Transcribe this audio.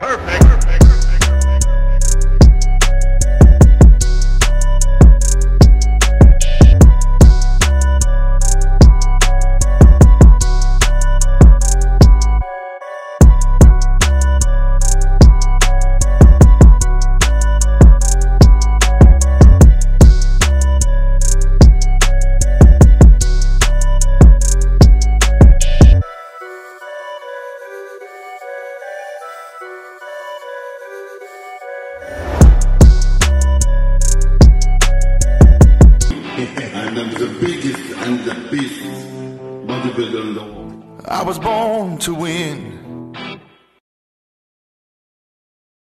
Perfect. Biggest and the best bodybuilder in the world. I was born to win.